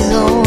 horizonte.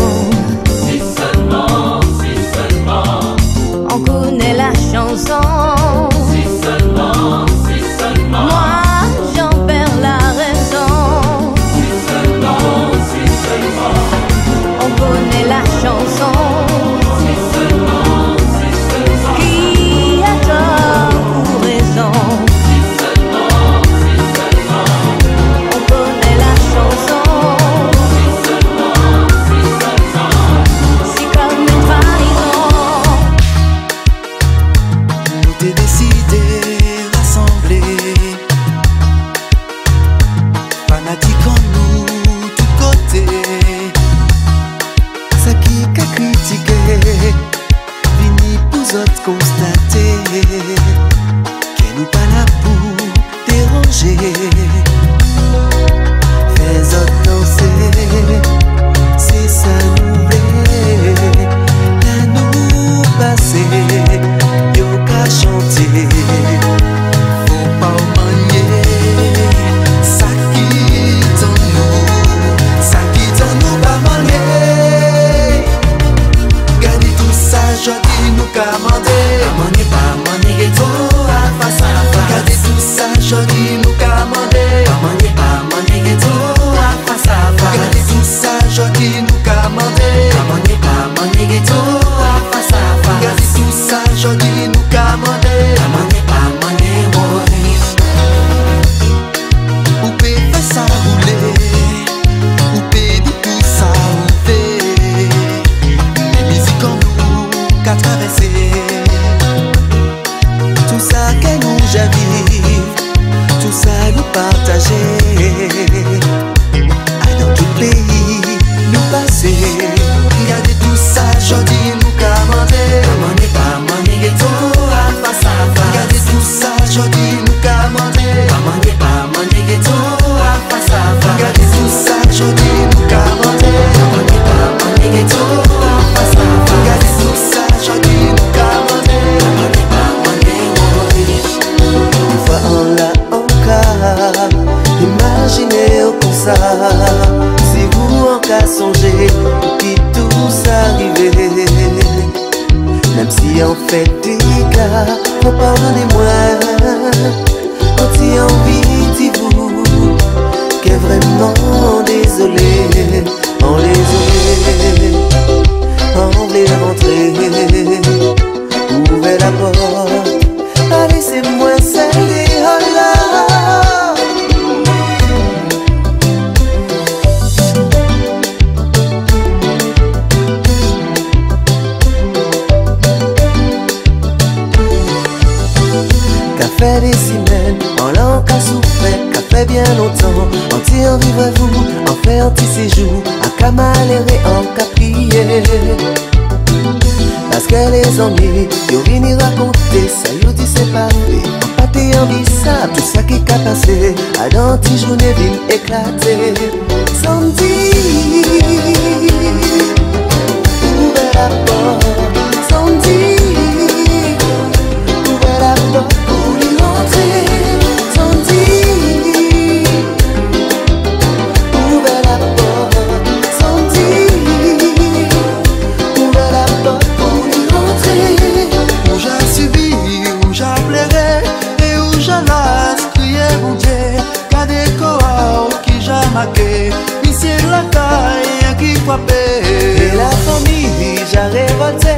c'est la caille qui frappe Et la famille, j'ai révolté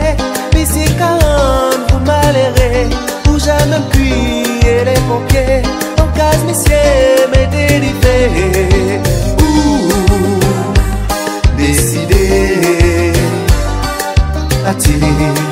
Mais c'est quand pour malheureux Pour jamais crier les pompiers En cas, messieurs, me délivrer Ouh, décider à tirer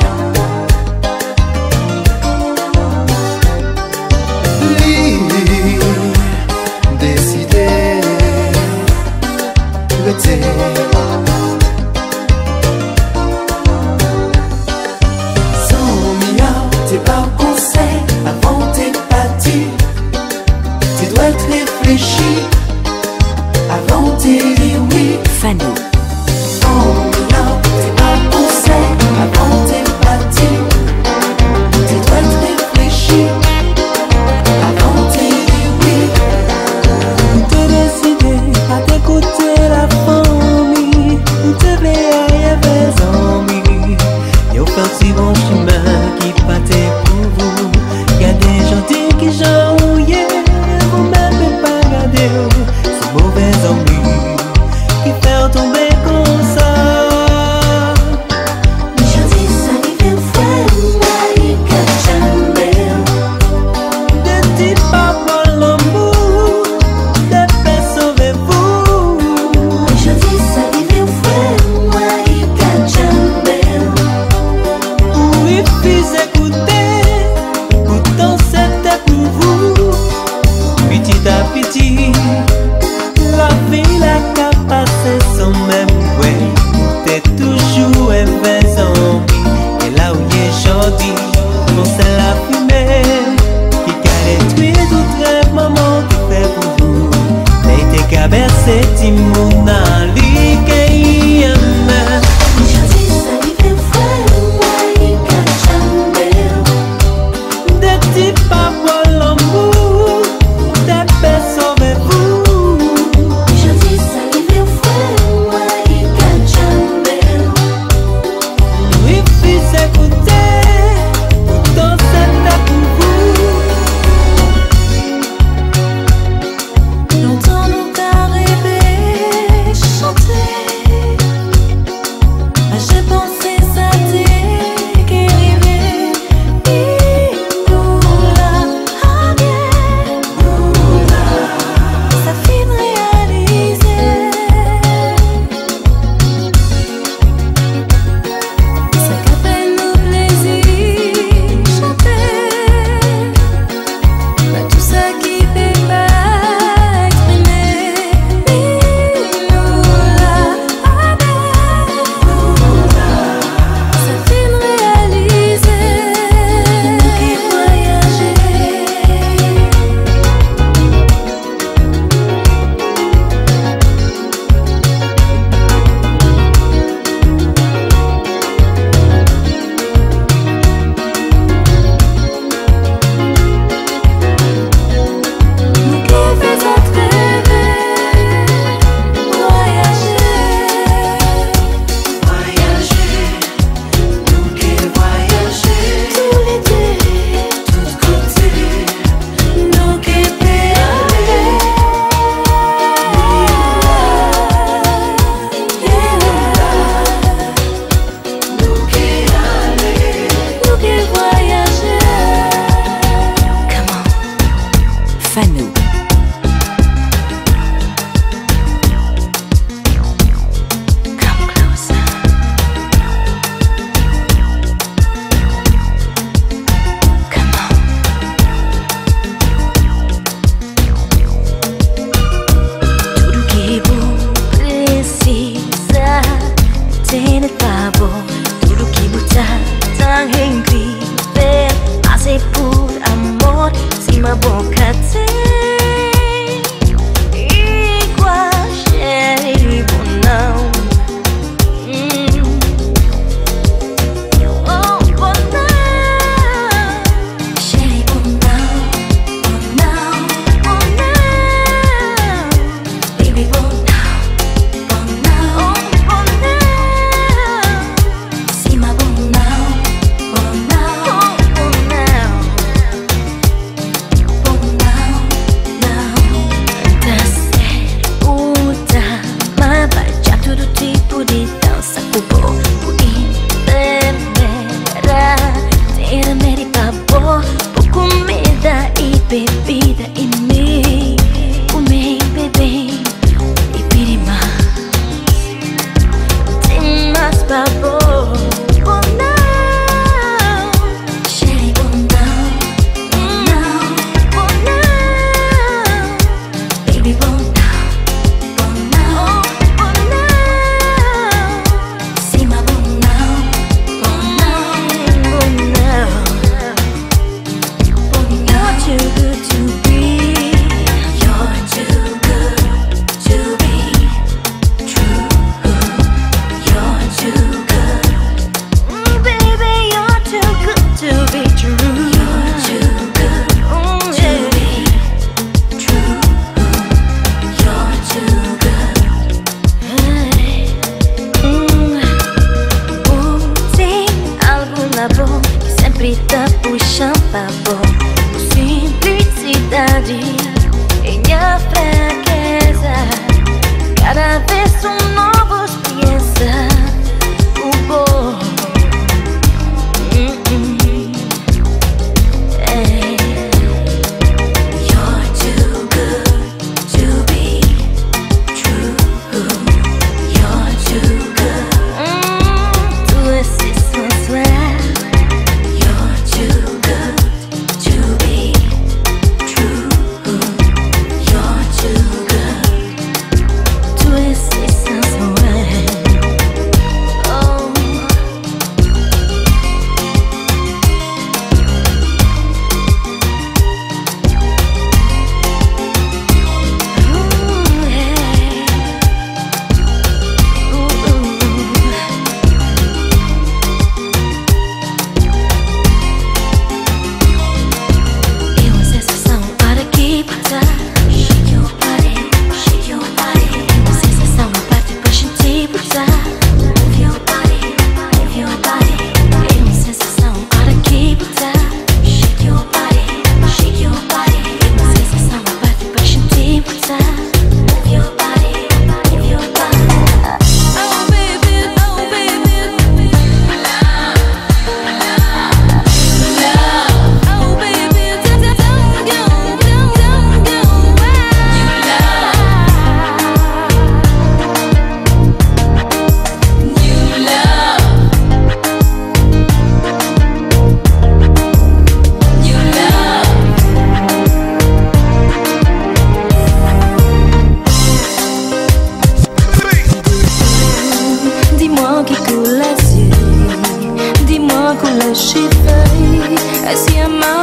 My.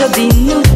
Faut dire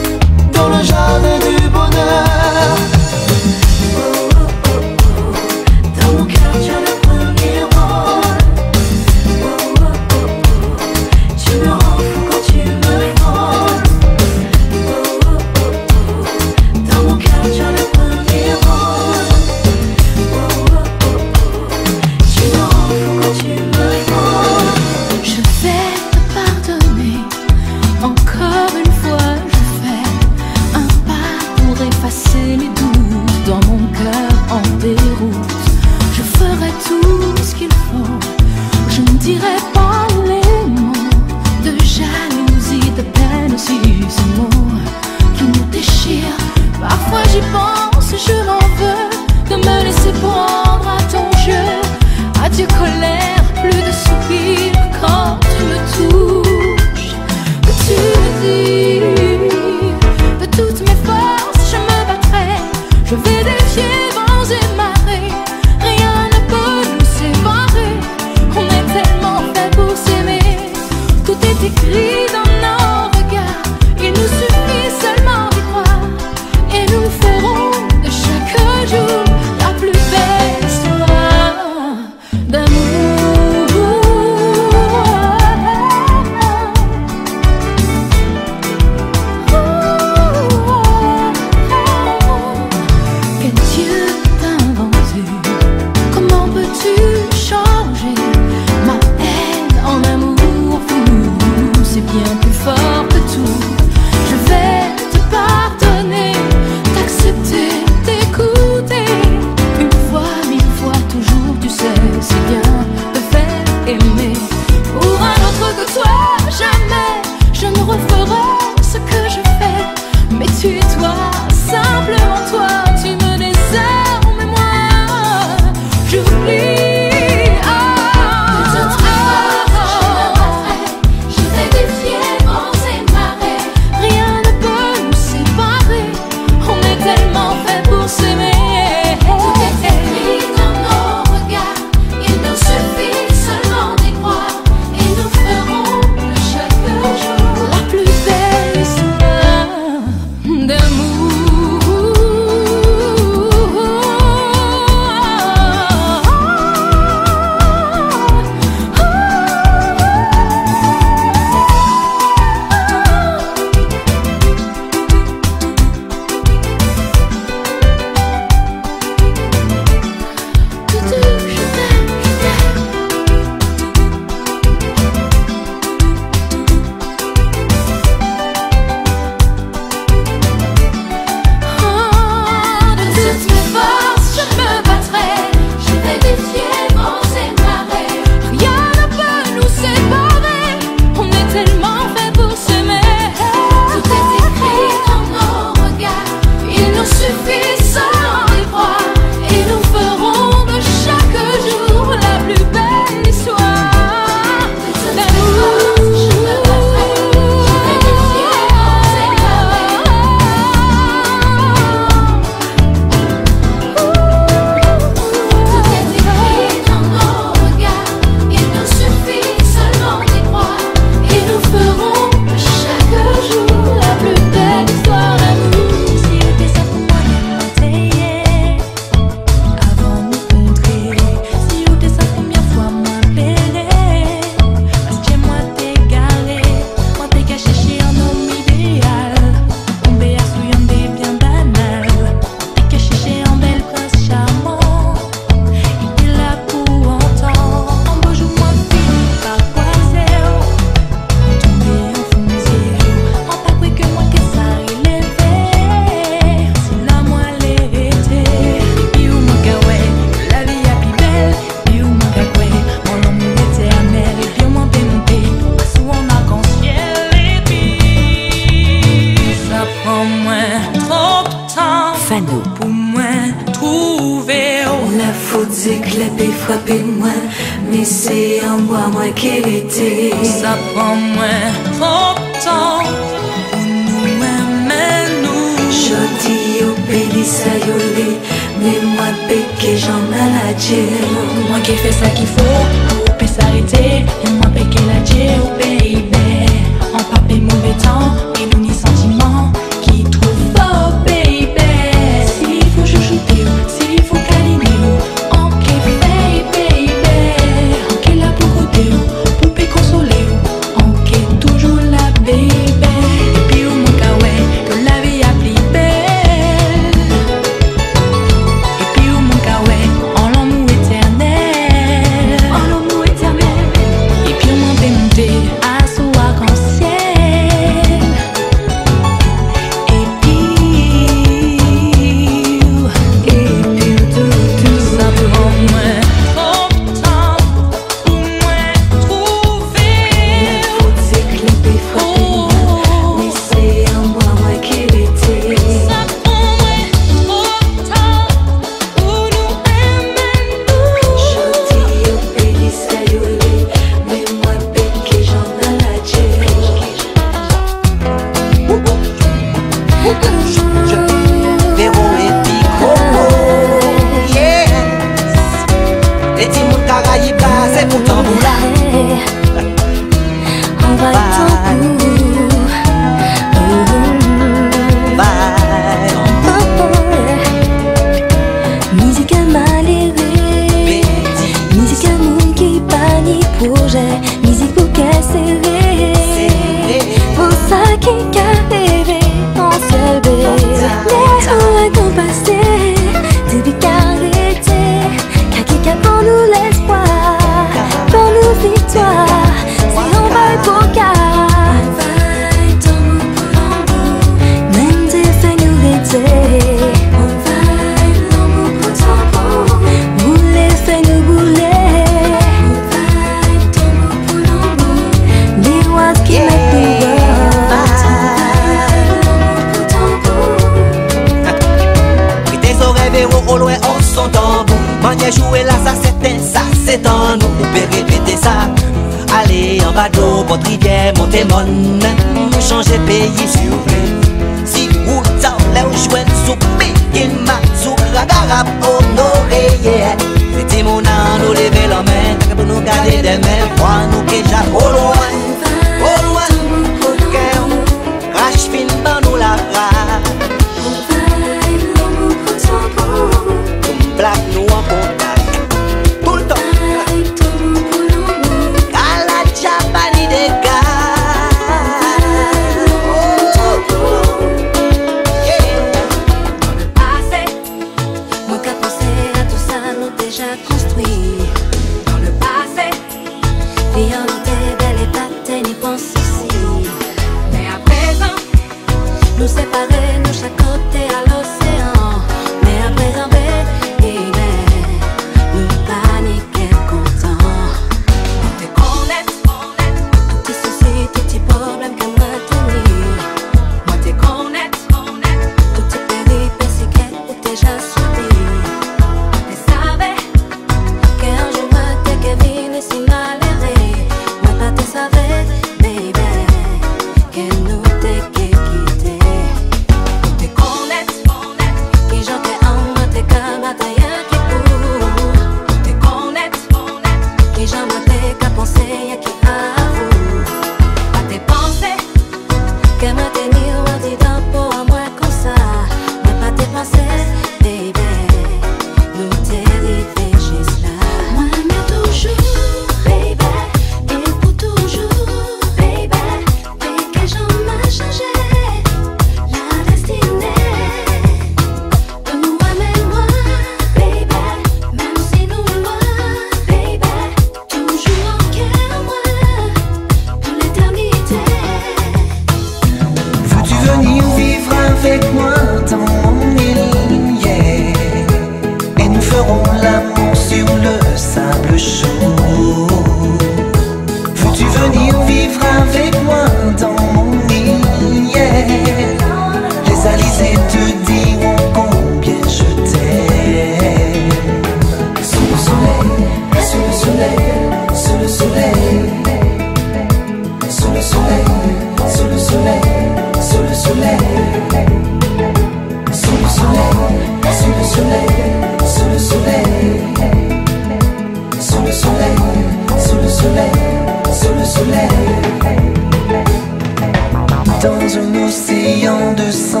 Dans un océan de sentiments,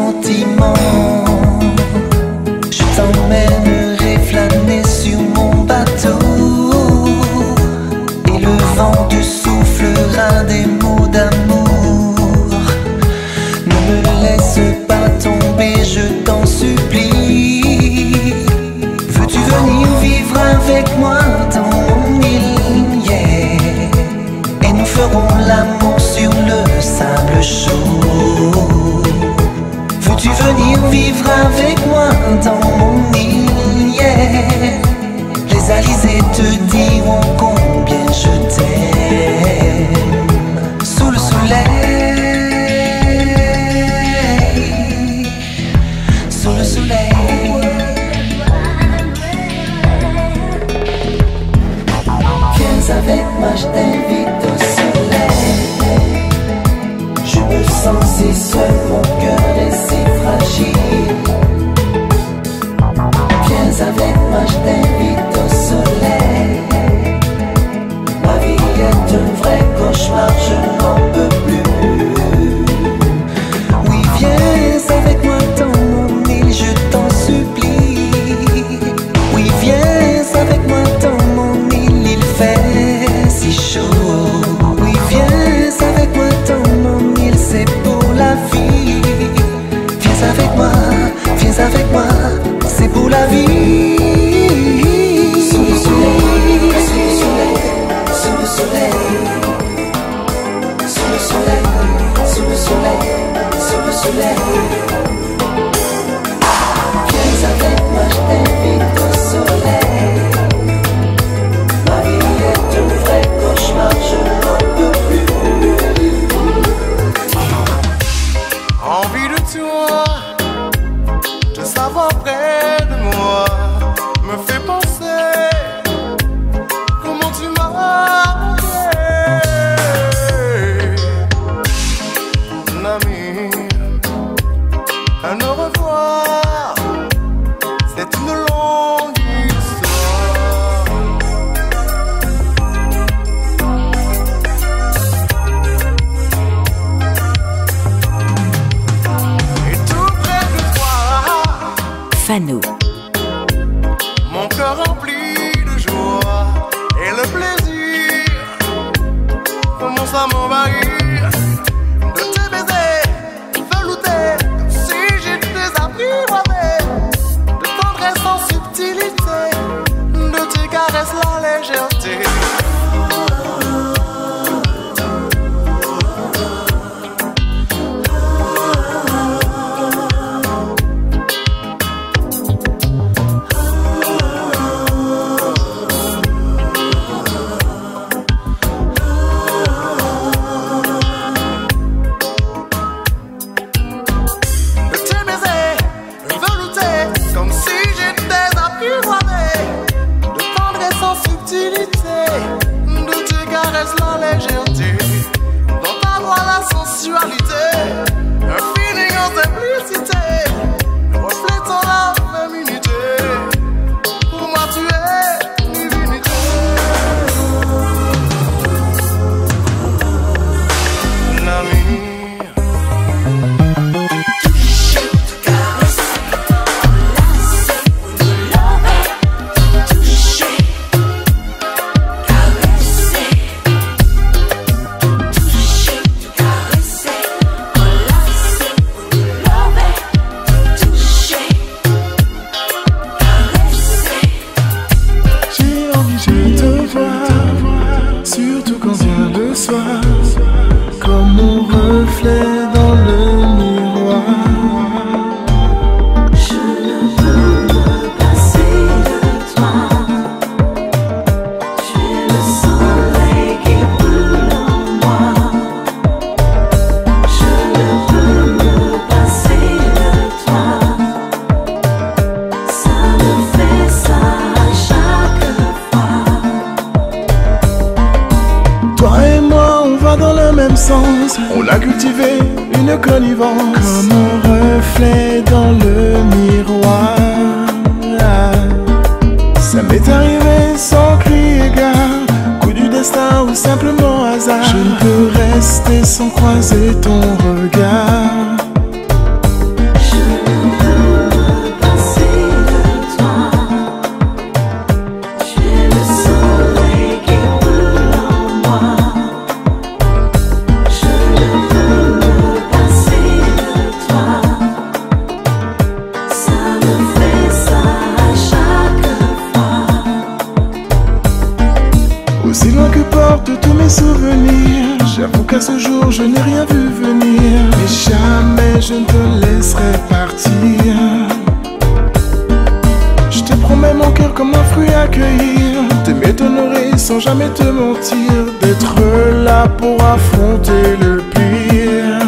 être là pour affronter le pire.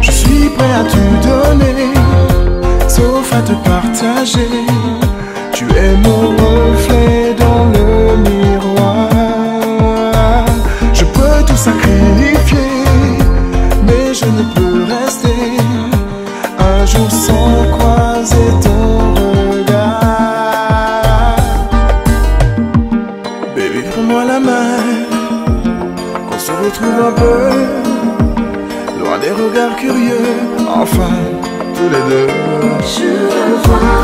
Je suis prêt à tout donner, sauf à te partager. enfin tous les deux. Je vois.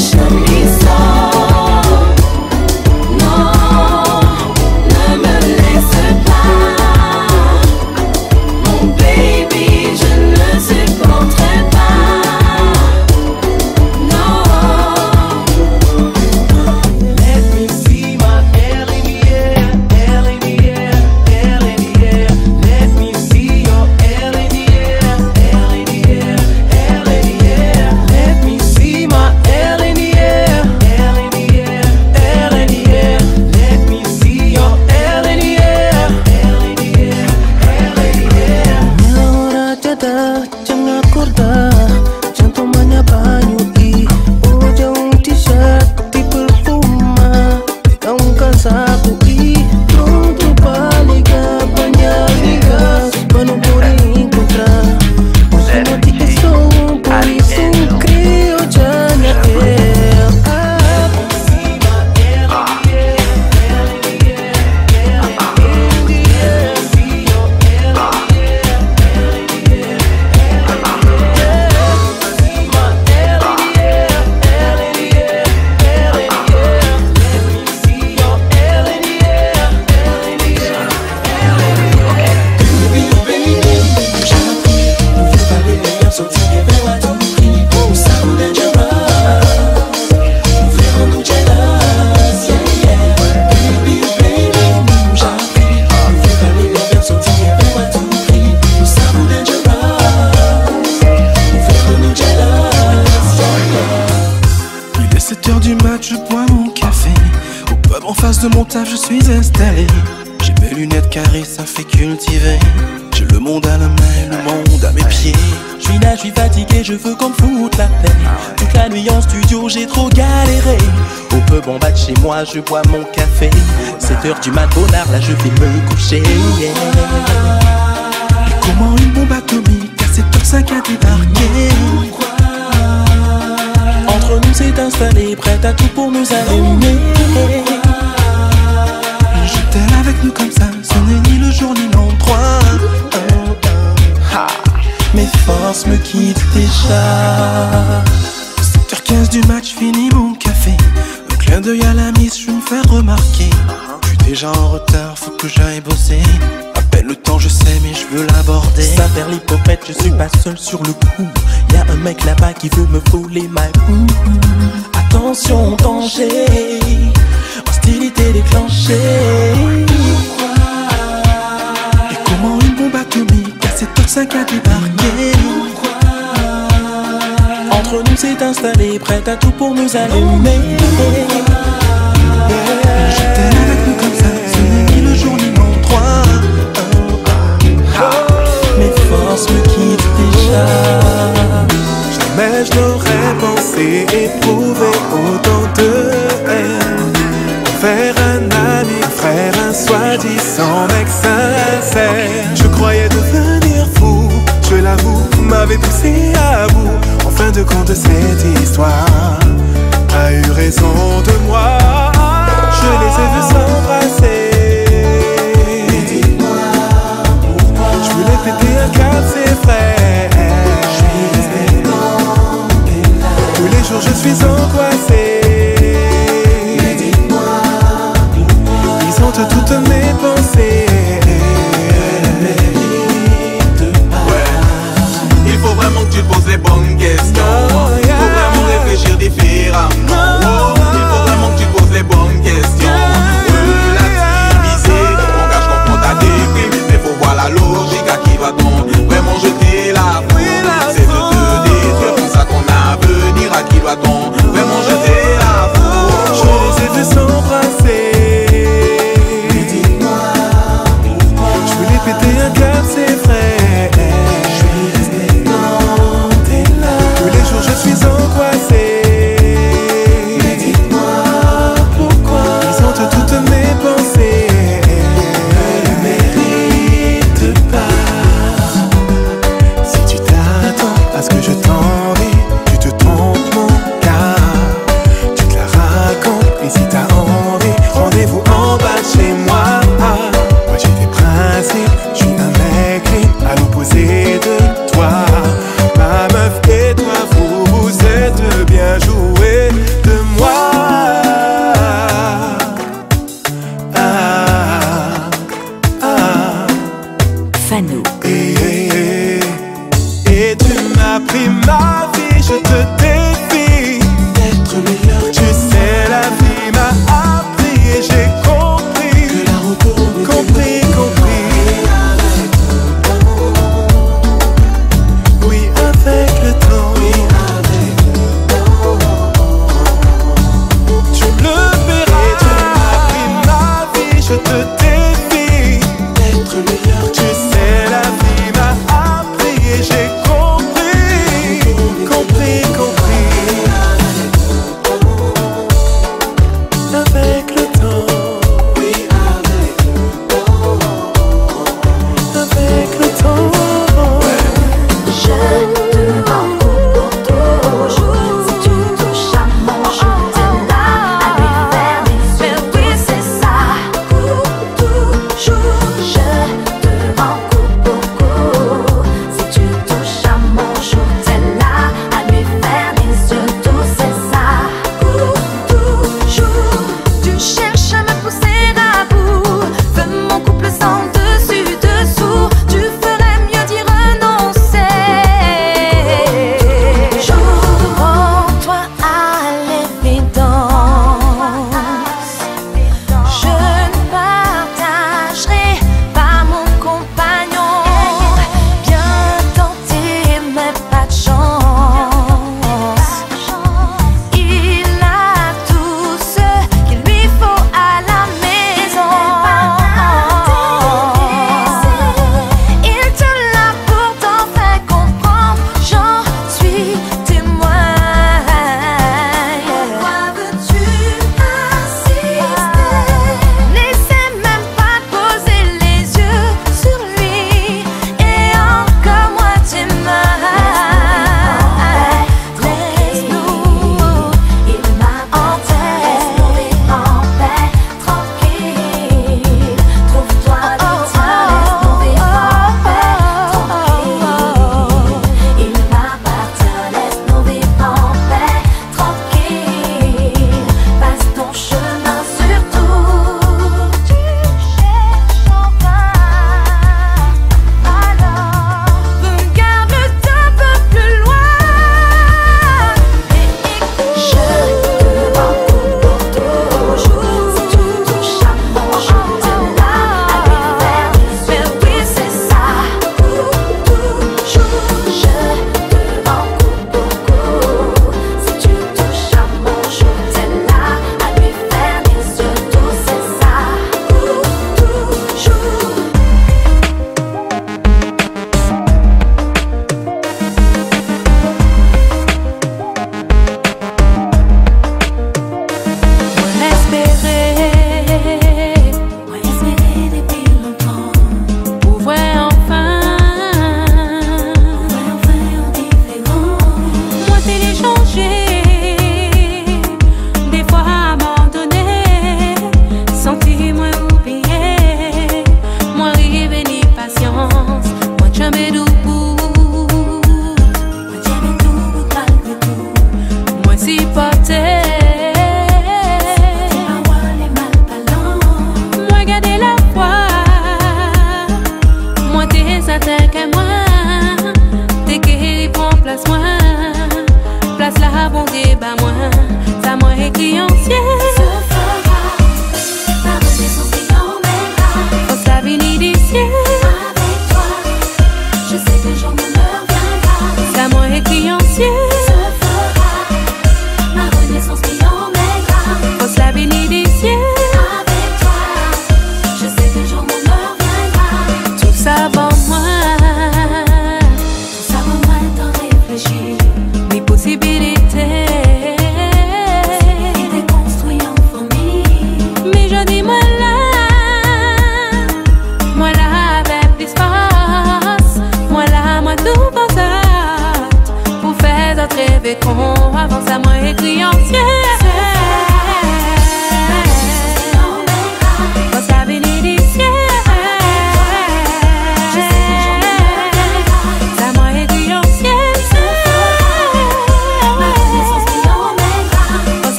show you. Trop galéré. Au pub en bas de chez moi, je bois mon café. 7 heures du mat, bonheur, là je vais me coucher. Et comment une bombe atomique à 7h05 a débarqué Entre nous, c'est installé, prête à tout pour nous allumer. J'étais là avec nous comme ça, ce n'est ni le jour ni l'endroit. Mes forces me quittent déjà. 7h15 du match, fini mon café. Un clin d'œil à la mise, je me fais remarquer. Je suis déjà en retard, faut que j'aille bosser. À peine le temps, je sais, mais je veux l'aborder. Ça vers l'hypocrite, je suis pas seul sur le coup. Y'a un mec là-bas qui veut me voler ma ouh. Attention, danger. Hostilité déclenchée. Et comment une bombe atomique à 7h05 a débarqué Nous, c'est installé, prête à tout pour nous allumer. J'étais là avec nous comme ça, ce n'est ni le jour ni l'endroit. Mes forces me quittent déjà. Jamais je n'aurais pensé éprouver autant de haine. Faire un ami, frère, un soi-disant mec sincère. Je croyais devenir fou, je l'avoue, m'avait poussé à de compte, cette histoire a eu raison de moi.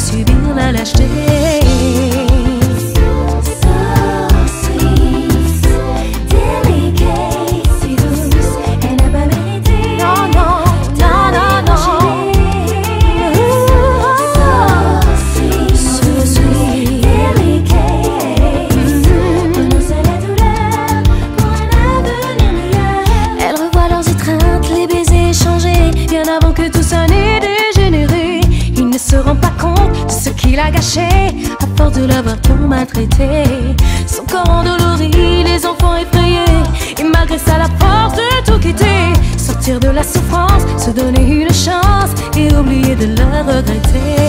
Et de le regretter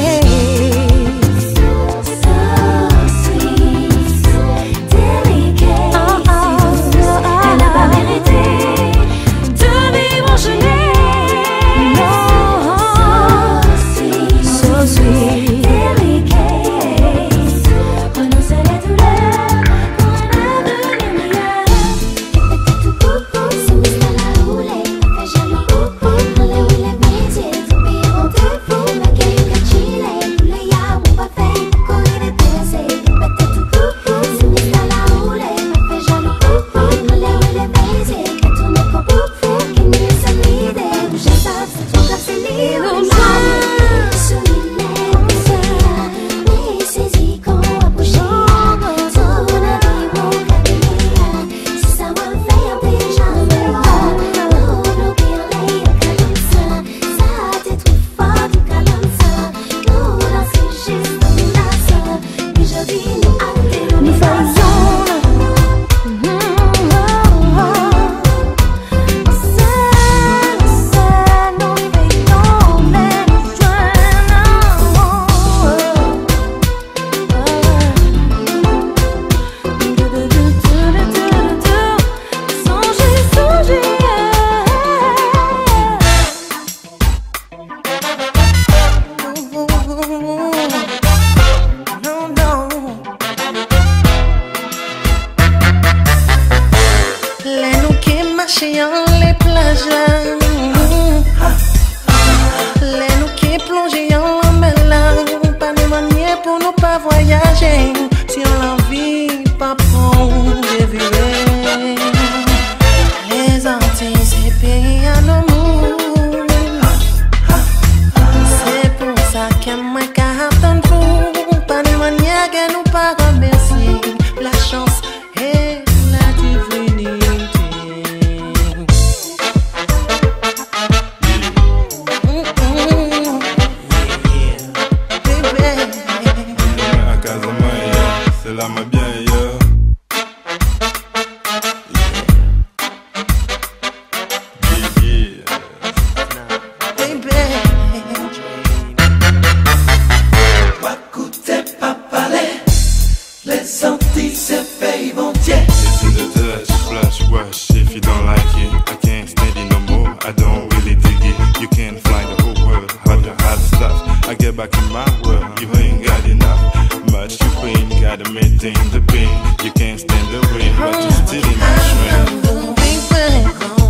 get back in my world. You ain't got enough. Much you pain, gotta maintain the pain. You can't stand the rain, but you still in the train.